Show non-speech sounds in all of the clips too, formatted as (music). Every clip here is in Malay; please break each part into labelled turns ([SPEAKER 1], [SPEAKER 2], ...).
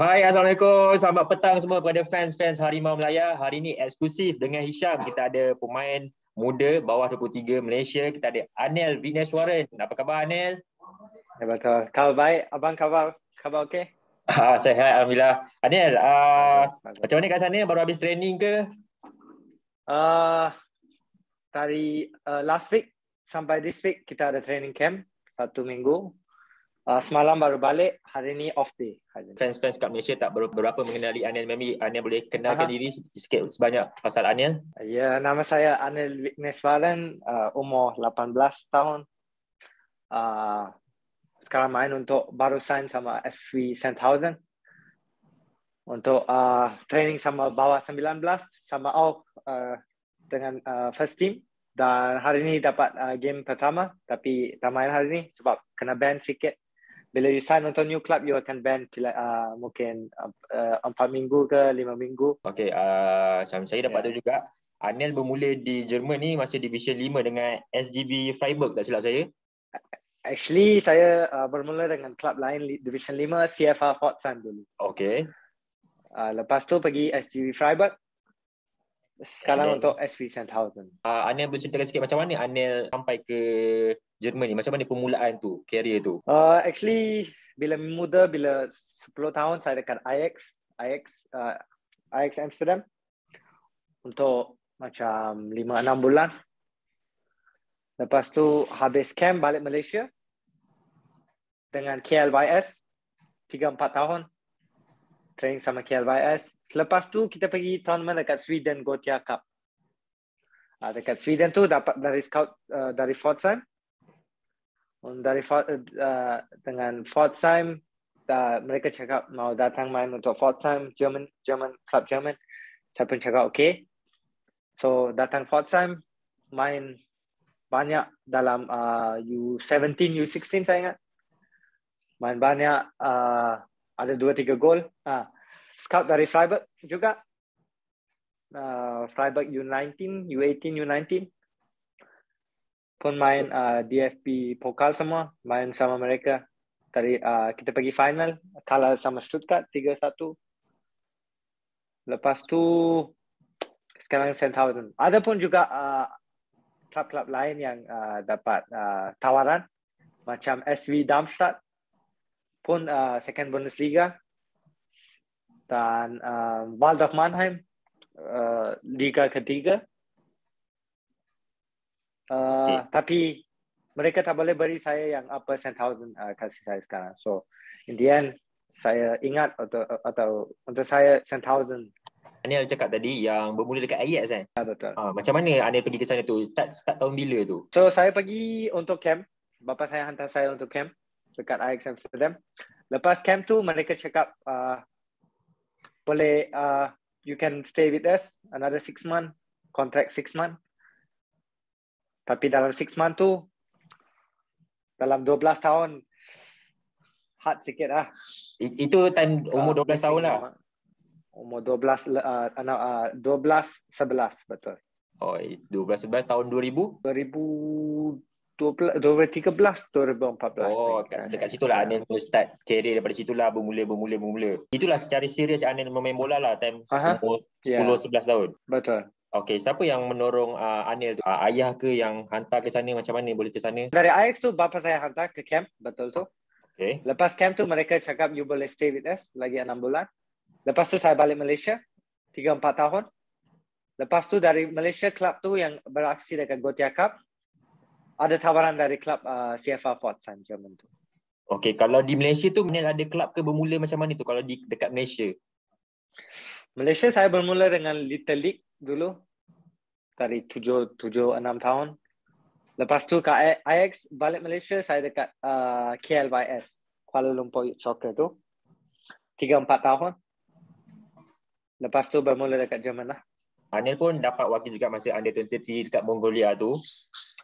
[SPEAKER 1] Hai, Assalamualaikum. Selamat petang semua kepada fans-fans Harimau Melaya. Hari ini eksklusif dengan Hisham. Kita ada pemain muda bawah 23 Malaysia. Kita ada Anel Vigneswaran. Apa khabar Anel?
[SPEAKER 2] Ya betul. Khabar baik. Abang khabar khabar okey?
[SPEAKER 1] Ah, sehat Alhamdulillah. Anel, uh, macam mana kat sana? Baru habis training ke?
[SPEAKER 2] Uh, dari uh, last week sampai this week kita ada training camp satu minggu. Uh, semalam baru balik, hari ni off day.
[SPEAKER 1] Fans-fans kat Malaysia tak berapa mengenali Anil. Maybe Anil boleh kenalkan Aha. diri sikit sebanyak pasal Anil.
[SPEAKER 2] Ya, nama saya Anil Vigneswaran, uh, umur 18 tahun. Uh, sekarang main untuk baru sign sama SV Sandhausen. Untuk uh, training sama bawah 19 sama all uh, dengan uh, first team. Dan hari ni dapat uh, game pertama tapi tak main hari ni sebab kena ban sikit bila you sign untuk new club you akan ban uh, mungkin uh, empat uh, minggu ke lima minggu.
[SPEAKER 1] Okay, uh, saya dapat yeah. tahu juga Anel bermula di Jerman ni masih Division 5 dengan SGB Freiburg tak silap saya.
[SPEAKER 2] Actually saya uh, bermula dengan klub lain Division 5 CFA Pforzheim dulu.
[SPEAKER 1] Okay.
[SPEAKER 2] Uh, lepas tu pergi SGB Freiburg. Sekarang then, untuk SV Sandhausen.
[SPEAKER 1] Uh, Anel boleh ceritakan sikit macam mana Anel sampai ke Jerman ni? Macam mana permulaan tu, career tu?
[SPEAKER 2] Uh, actually, bila muda, bila 10 tahun saya dekat Ajax, Ajax, uh, Ajax Amsterdam untuk macam 5-6 bulan. Lepas tu habis camp balik Malaysia dengan KLYS 3-4 tahun training sama KLYS. Selepas tu kita pergi tournament dekat Sweden Gotia Cup. Uh, dekat Sweden tu dapat dari scout uh, dari Pforzheim dari uh, dengan Pforzheim uh, mereka cakap mau datang main untuk Pforzheim German German club German. Saya pun cakap okay. So datang Pforzheim main banyak dalam uh, U17 U16 saya ingat. Main banyak uh, ada dua tiga gol. Uh, scout dari Freiburg juga. Uh, Freiburg U19 U18 U19 pun main uh, DFB Pokal semua main sama mereka. Tadi uh, kita pergi final kalah sama Stuttgart 3-1 lepas tu sekarang Sandhausen. Ada pun juga uh, klub-klub lain yang uh, dapat uh, tawaran. Macam SV Darmstadt pun uh, second Bundesliga. Dan uh, Waldorf Mannheim uh, liga ketiga okay. Uh, tapi mereka tak boleh beri saya yang apa Sandhausen uh, kasih saya sekarang. So in the end saya ingat atau atau untuk saya Sandhausen.
[SPEAKER 1] Anil cakap tadi yang bermula dekat Ajax kan?
[SPEAKER 2] Ya, betul.
[SPEAKER 1] Uh, macam mana Anil pergi ke sana tu? Start, start tahun bila tu?
[SPEAKER 2] So saya pergi untuk camp. Bapa saya hantar saya untuk camp dekat Ajax Amsterdam. Lepas camp tu mereka cakap uh, boleh uh, you can stay with us another six month, contract six month. Tapi dalam 6 month tu, dalam 12 tahun, hard sikit lah.
[SPEAKER 1] Itu time umur 12 uh, tahun lah?
[SPEAKER 2] Umur 12, uh, uh, 12, 11, betul.
[SPEAKER 1] Oh, 12, 11 tahun 2000?
[SPEAKER 2] 2000, 2013 2014
[SPEAKER 1] Oh kat, dekat situ lah Anin start career daripada situ lah bermula bermula bermula itulah secara serius Anin memain bola lah time Aha. umur 10 yeah. 11 tahun
[SPEAKER 2] betul
[SPEAKER 1] Okay, siapa yang mendorong uh, Anil tu? Uh, ayah ke yang hantar ke sana macam mana boleh ke sana?
[SPEAKER 2] Dari Ajax tu bapa saya hantar ke camp, betul tu.
[SPEAKER 1] Okay.
[SPEAKER 2] Lepas camp tu mereka cakap you boleh stay with us lagi enam bulan. Lepas tu saya balik Malaysia, tiga empat tahun. Lepas tu dari Malaysia club tu yang beraksi dekat Gotia Cup, ada tawaran dari club uh, CFA Pforzheim Jerman tu.
[SPEAKER 1] Okay, kalau di Malaysia tu Anil ada club ke bermula macam mana tu kalau di dekat Malaysia?
[SPEAKER 2] Malaysia saya bermula dengan Little League dulu dari tujuh tujuh enam tahun. Lepas tu ke Ajax balik Malaysia saya dekat uh, KLYS Kuala Lumpur Soccer tu tiga empat tahun. Lepas tu bermula dekat Jerman lah.
[SPEAKER 1] Anil pun dapat wakil juga masa under 23 dekat Mongolia tu.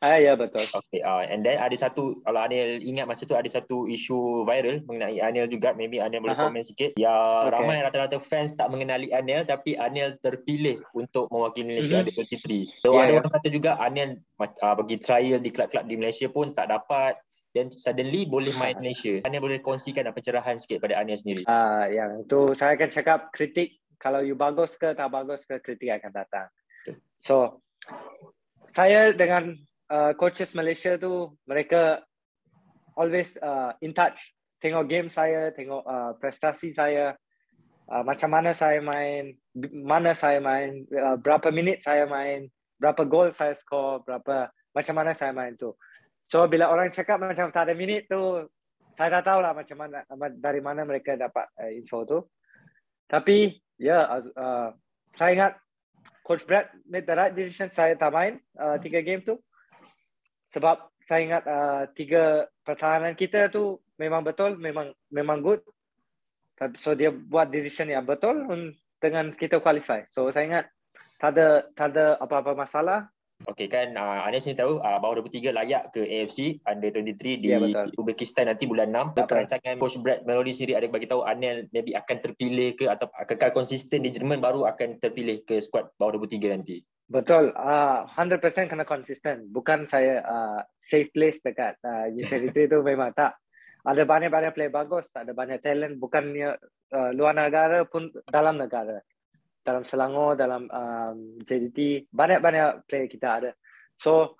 [SPEAKER 2] Ah ya betul.
[SPEAKER 1] Okay, uh, and then ada satu kalau Anil ingat masa tu ada satu isu viral mengenai Anil juga maybe Anil boleh komen sikit. Ya okay. ramai rata-rata fans tak mengenali Anil tapi Anil terpilih untuk mewakili Malaysia mm-hmm. under 23. So yeah, ada yeah. orang kata juga Anil uh, bagi trial di klub-klub di Malaysia pun tak dapat dan suddenly boleh main (laughs) Malaysia. Aniel boleh kongsikan apa pencerahan sikit pada Aniel sendiri.
[SPEAKER 2] Uh, yang tu saya akan cakap kritik kalau you bagus ke tak bagus ke kritik akan datang. So saya dengan uh, coaches Malaysia tu mereka always uh, in touch. Tengok game saya tengok uh, prestasi saya uh, macam mana saya main mana saya main uh, berapa minit saya main berapa gol saya score berapa macam mana saya main tu. So bila orang cakap macam tak ada minit tu saya tak tahu lah macam mana dari mana mereka dapat uh, info tu. Tapi yeah, uh, saya ingat Coach Brad made the right decision saya tak main uh, tiga game tu. Sebab saya ingat uh, tiga pertahanan kita tu memang betul memang memang good. So dia buat decision yang betul dengan kita qualify. So saya ingat tak ada tak ada apa-apa masalah
[SPEAKER 1] Okey kan uh, Anis ni tahu uh, bawah 23 layak ke AFC under 23 di ya, Uzbekistan nanti bulan 6. Betul. Perancangan coach Brad Melody sendiri ada bagi tahu Anel maybe akan terpilih ke atau kekal konsisten di Jerman baru akan terpilih ke skuad bawah 23 nanti.
[SPEAKER 2] Betul. Uh, 100% kena konsisten. Bukan saya uh, safe place dekat uh, utility itu memang tak. Ada banyak-banyak play bagus, ada banyak talent bukannya uh, luar negara pun dalam negara dalam Selangor, dalam um, JDT, banyak-banyak player kita ada. So,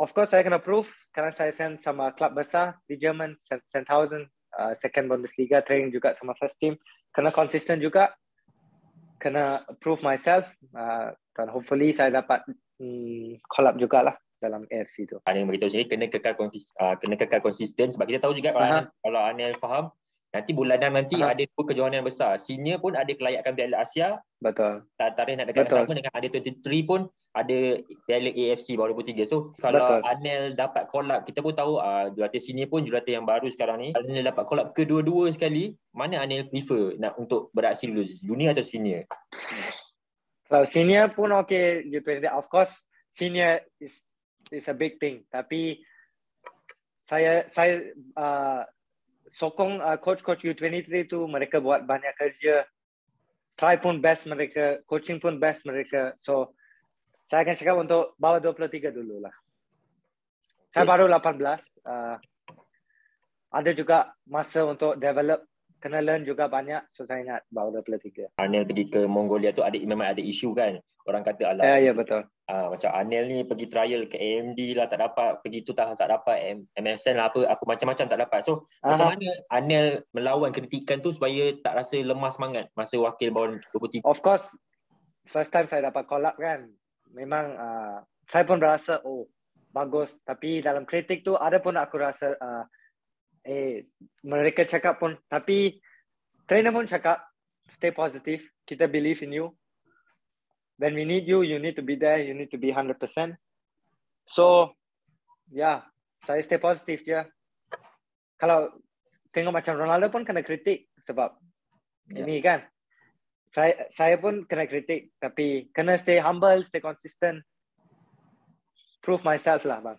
[SPEAKER 2] of course saya kena prove. Sekarang saya send sama klub besar di Jerman, Sandhausen, uh, second Bundesliga, training juga sama first team. Kena konsisten juga. Kena prove myself. Uh, dan hopefully saya dapat um, collab juga lah dalam AFC tu.
[SPEAKER 1] Anil beritahu sini kena kekal konsisten, uh, kena kekal konsisten sebab kita tahu juga kalau, uh-huh. Anil, kalau Anil faham Nanti bulan 6 nanti uh-huh. ada dua kejohanan yang besar. Senior pun ada kelayakan Piala Asia.
[SPEAKER 2] Betul.
[SPEAKER 1] Tarikh nak dekat sama dengan ada 23 pun ada Piala AFC baru 23. So kalau Betul. Anel dapat call up, kita pun tahu uh, jurulatih senior pun jurulatih yang baru sekarang ni. Kalau Anel dapat call up kedua-dua sekali, mana Anel prefer nak untuk beraksi dulu? Junior atau senior?
[SPEAKER 2] Kalau senior pun okay. Of course, senior is is a big thing. Tapi saya saya uh, sokong uh, coach-coach U23 tu mereka buat banyak kerja. Try pun best mereka coaching pun best mereka. So saya akan cakap untuk bawah 23 dulu lah. Saya baru 18 uh, ada juga masa untuk develop kena learn juga banyak so saya ingat bawah 23
[SPEAKER 1] Anel pergi ke Mongolia tu ada memang ada isu kan? Orang kata
[SPEAKER 2] alah ya, ya betul.
[SPEAKER 1] Uh, macam Anel ni pergi trial ke AMD lah tak dapat. Pergi tu tak tak dapat. MSN lah apa apa macam-macam tak dapat. So uh-huh. macam mana Anel melawan kritikan tu supaya tak rasa lemah semangat masa wakil bawah 23
[SPEAKER 2] of course first time saya dapat call up kan. Memang uh, saya pun rasa oh bagus. Tapi dalam kritik tu ada pun aku rasa uh, eh mereka cakap pun tapi trainer pun cakap stay positive. Kita believe in you. When we need you you need to be there you need to be 100% so yeah saya stay positive je kalau tengok macam Ronaldo pun kena kritik sebab yeah. ini kan. Saya saya pun kena kritik tapi kena stay humble stay consistent. Prove myself lah bang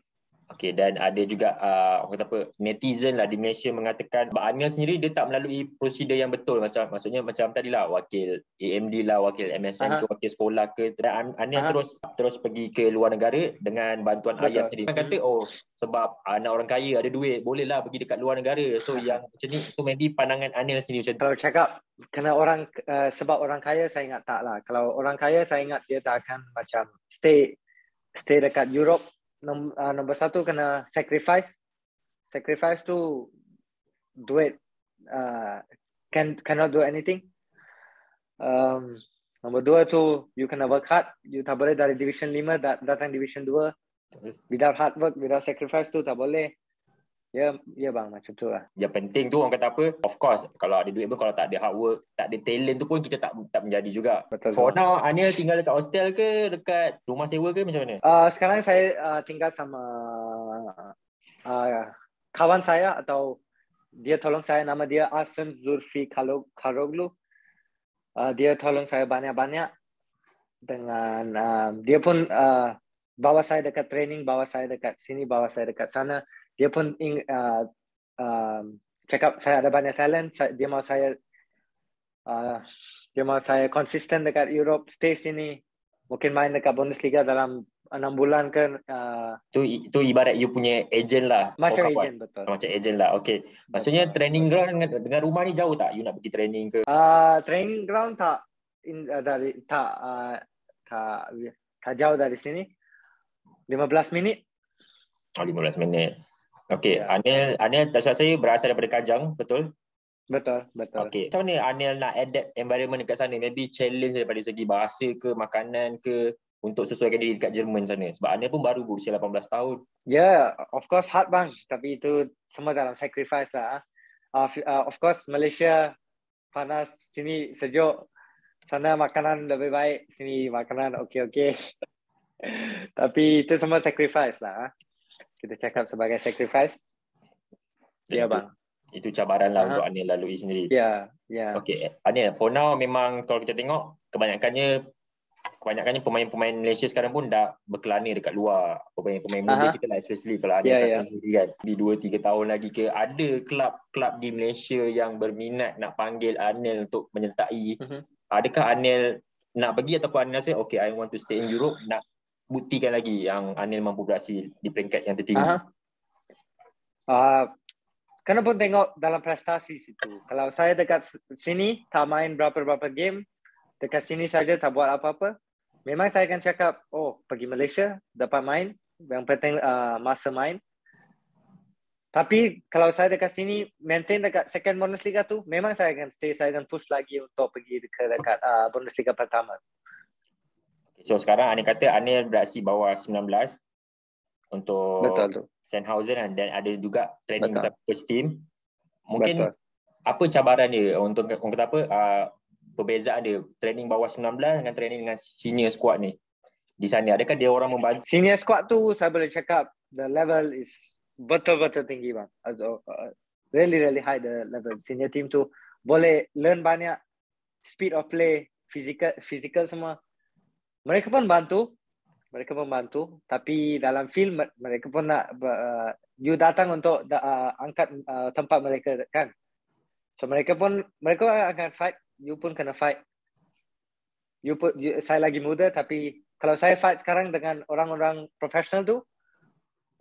[SPEAKER 1] Okay, dan ada juga uh, orang kata apa netizen lah di Malaysia mengatakan Anil sendiri dia tak melalui prosedur yang betul macam maksudnya macam tadi lah wakil AMD lah wakil MSN Aha. ke wakil sekolah ke dan Anil Aha. terus terus pergi ke luar negara dengan bantuan Betul. ayah sendiri. Dia kata oh sebab anak orang kaya ada duit boleh lah pergi dekat luar negara. So yang macam ni so maybe pandangan Anil sendiri macam
[SPEAKER 2] Kalau cakap kena orang uh, sebab orang kaya saya ingat tak lah. Kalau orang kaya saya ingat dia tak akan macam stay stay dekat Europe Nom, uh, nombor satu kena sacrifice. Sacrifice tu duit uh, can cannot do anything. Um, nombor dua tu you kena work hard. You tak boleh dari division 5 dat datang division 2. Without hard work, without sacrifice tu tak boleh. Ya, ya bang macam tu lah.
[SPEAKER 1] Yang penting tu orang kata apa? Of course, kalau ada duit pun kalau tak ada hard work, tak ada talent tu pun kita tak tak menjadi juga. Betul. For now, Anil tinggal dekat hostel ke dekat rumah sewa ke macam mana?
[SPEAKER 2] Uh, sekarang saya uh, tinggal sama uh, kawan saya atau dia tolong saya nama dia Asim Zulfi Karoglu. Uh, dia tolong saya banyak-banyak dengan uh, dia pun uh, bawa saya dekat training, bawa saya dekat sini, bawa saya dekat sana dia pun ing, uh, uh, cakap saya ada banyak talent dia mau saya uh, dia mau saya konsisten dekat Europe stay sini. Mungkin main dekat Bundesliga dalam enam bulan ke uh,
[SPEAKER 1] tu tu ibarat you punya agent lah.
[SPEAKER 2] Macam oh, agent betul.
[SPEAKER 1] Macam agent lah okay. Maksudnya betul. training ground dengan, dengan rumah ni jauh tak? You nak pergi training ke?
[SPEAKER 2] Uh, training ground tak in, uh, dari tak uh, tak tak jauh dari sini. 15 minit.
[SPEAKER 1] Oh, 15 minit Okay, yeah. Anil, Anil tak saya berasal daripada Kajang, betul?
[SPEAKER 2] Betul, betul.
[SPEAKER 1] Okay, macam mana Anil nak adapt environment dekat sana? Maybe challenge daripada segi bahasa ke, makanan ke, untuk sesuaikan diri dekat Jerman sana? Sebab Anil pun baru berusia 18 tahun.
[SPEAKER 2] Yeah, of course hard bang. Tapi itu semua dalam sacrifice lah. Uh, uh, of course Malaysia panas, sini sejuk. Sana makanan lebih baik, sini makanan okey-okey. (laughs) tapi itu semua sacrifice lah. Kita cakap sebagai sacrifice. Ya yeah, bang
[SPEAKER 1] itu cabaran lah uh-huh. untuk Anil lalui sendiri.
[SPEAKER 2] Ya, yeah, ya. Yeah.
[SPEAKER 1] Okay, Anil, for now memang kalau kita tengok kebanyakannya kebanyakannya pemain-pemain Malaysia sekarang pun dah berkelana dekat luar. Pemain-pemain muda uh-huh. kita lah especially kalau Anil yeah, yeah. sendiri kan. Di 2 3 tahun lagi ke ada kelab-kelab di Malaysia yang berminat nak panggil Anil untuk menyertai. Uh-huh. Adakah Anil nak pergi ataupun Anil rasa okay I want to stay in Europe nak buktikan lagi yang Anil mampu berhasil di peringkat yang tertinggi. Uh-huh.
[SPEAKER 2] Uh, kena pun tengok dalam prestasi situ. Kalau saya dekat sini tak main berapa-berapa game, dekat sini saja tak buat apa-apa, memang saya akan cakap, oh pergi Malaysia dapat main, yang penting uh, masa main. Tapi kalau saya dekat sini maintain dekat second Bundesliga tu, memang saya akan stay, saya akan push lagi untuk pergi dekat, dekat uh, Bundesliga pertama.
[SPEAKER 1] So sekarang Ani kata Ani beraksi bawah 19 untuk Betul. Sandhausen dan ada juga training Betul. bersama first team. Mungkin Betul. apa cabaran dia untuk orang kata apa uh, perbezaan dia training bawah 19 dengan training dengan senior squad ni. Di sana adakah dia orang membantu?
[SPEAKER 2] Senior squad tu saya boleh cakap the level is betul-betul tinggi bang. Also, uh, really really high the level. Senior team tu boleh learn banyak speed of play, physical physical semua. Mereka pun bantu. Mereka membantu tapi dalam film mereka pun nak uh, you datang untuk uh, angkat uh, tempat mereka kan? So mereka pun mereka akan fight. You pun kena fight. You pun you, saya lagi muda tapi kalau saya fight sekarang dengan orang-orang profesional tu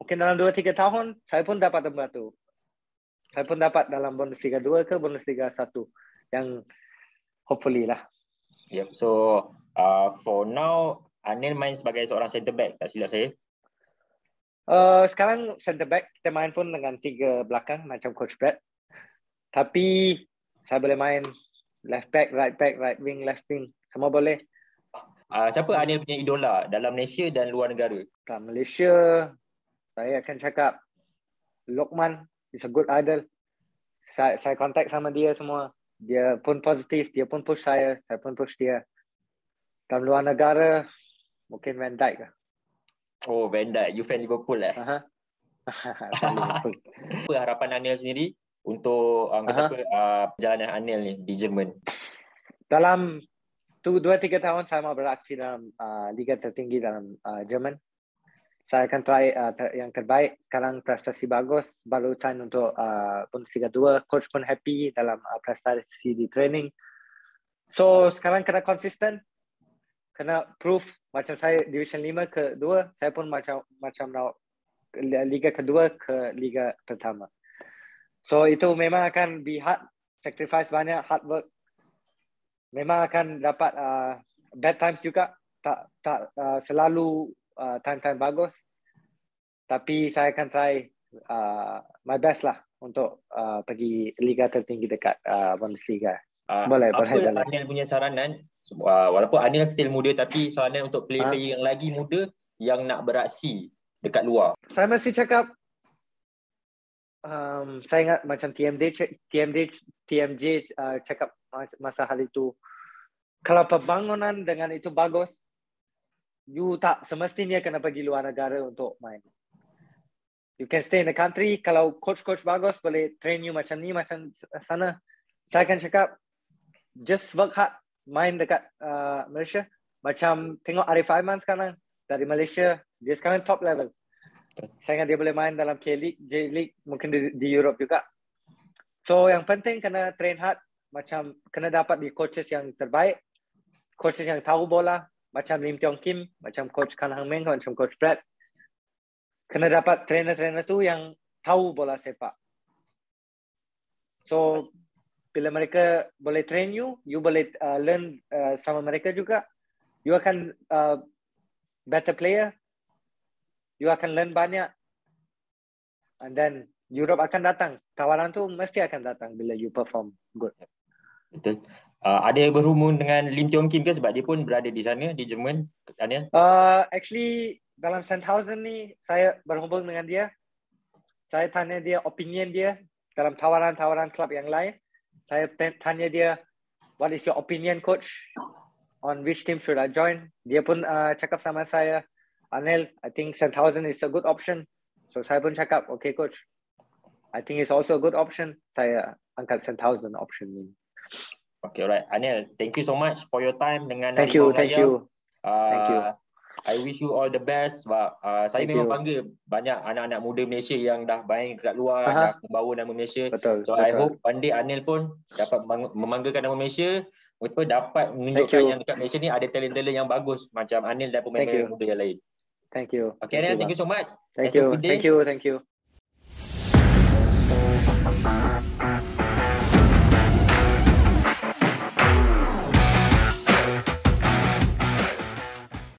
[SPEAKER 2] mungkin dalam 2 3 tahun saya pun dapat tempat tu. Saya pun dapat dalam Bundesliga 2 ke Bundesliga 1 yang hopefully lah
[SPEAKER 1] yep so uh, for now Anil main sebagai seorang center back, tak silap saya.
[SPEAKER 2] Uh, sekarang center back kita main pun dengan tiga belakang macam coach Brad. Tapi saya boleh main left back, right back, right wing, left wing. Semua boleh.
[SPEAKER 1] Uh, siapa Anil punya idola dalam Malaysia dan luar negara?
[SPEAKER 2] Dalam Malaysia, saya akan cakap Lokman is a good idol. Saya, saya contact sama dia semua. Dia pun positif, dia pun push saya, saya pun push dia. Dalam luar negara, Mungkin Van Dijk lah.
[SPEAKER 1] Oh, Van Dijk. You fan Liverpool lah. (laughs) Uh-huh. apa harapan Anil sendiri untuk uh, uh-huh. apa, uh, perjalanan Anil ni di Jerman?
[SPEAKER 2] Dalam tu dua tiga tahun saya mau beraksi dalam uh, liga tertinggi dalam uh, Jerman. Saya akan try uh, ter- yang terbaik. Sekarang prestasi bagus. Baru sign untuk uh, Bundesliga 2. Coach pun happy dalam uh, prestasi di training. So sekarang kena konsisten kena proof macam saya division 5 ke 2 saya pun macam macam nak liga kedua ke liga pertama so itu memang akan be hard sacrifice banyak hard work memang akan dapat uh, bad times juga tak tak uh, selalu uh, time-time bagus tapi saya akan try uh, my best lah untuk uh, pergi liga tertinggi dekat uh, Bundesliga
[SPEAKER 1] Uh, boleh, apa boleh. Anil punya saranan, uh, walaupun Anil still muda tapi saranan untuk player-player ha? yang lagi muda yang nak beraksi dekat luar.
[SPEAKER 2] Saya mesti cakap, um, saya ingat macam TMD, TMD, TMJ uh, cakap masa hal itu, kalau pembangunan dengan itu bagus, you tak semestinya kena pergi luar negara untuk main. You can stay in the country. Kalau coach-coach bagus boleh train you macam ni, macam sana. Saya akan cakap, just work hard main dekat uh, Malaysia macam tengok Arif Aiman sekarang dari Malaysia dia sekarang top level saya ingat dia boleh main dalam K-League, J-League mungkin di, di Europe juga so yang penting kena train hard macam kena dapat di coaches yang terbaik coaches yang tahu bola macam Lim Tiong Kim, macam coach Kan Hang Meng, macam coach Brad. Kena dapat trainer-trainer tu yang tahu bola sepak. So bila mereka boleh train you, you boleh uh, learn uh, sama mereka juga. You akan uh, better player. You akan learn banyak. And then Europe akan datang. Tawaran tu mesti akan datang bila you perform good.
[SPEAKER 1] Betul. Uh, ada berhubung dengan Lim Tiong Kim ke sebab dia pun berada di sana di Jerman Daniel?
[SPEAKER 2] Uh, actually dalam Sandhausen ni saya berhubung dengan dia. Saya tanya dia opinion dia dalam tawaran-tawaran klub yang lain. Saya tanya dia what is your opinion coach on which team should I join? Dia pun uh, cakap sama saya, Anil, I think Sandhausen is a good option. So saya pun cakap, okay coach, I think it's also a good option. Saya angkat Sandhausen option ni.
[SPEAKER 1] Okay, alright. Anil, thank you so much for your time dengan
[SPEAKER 2] Thank you, thank you.
[SPEAKER 1] Uh, thank you. I wish you all the best. Sebab uh, saya thank memang you. bangga banyak anak-anak muda Malaysia yang dah main dekat luar, uh-huh. dah membawa nama Malaysia.
[SPEAKER 2] Betul.
[SPEAKER 1] So
[SPEAKER 2] betul.
[SPEAKER 1] I hope one day Anil pun dapat membanggakan nama Malaysia. Betul dapat menunjukkan yang dekat Malaysia ni ada talent-talent yang bagus macam Anil dan pemain-pemain muda yang lain.
[SPEAKER 2] Thank you.
[SPEAKER 1] Okay, thank Anil, you, thank you so much.
[SPEAKER 2] Thank you. Thank you. Thank you.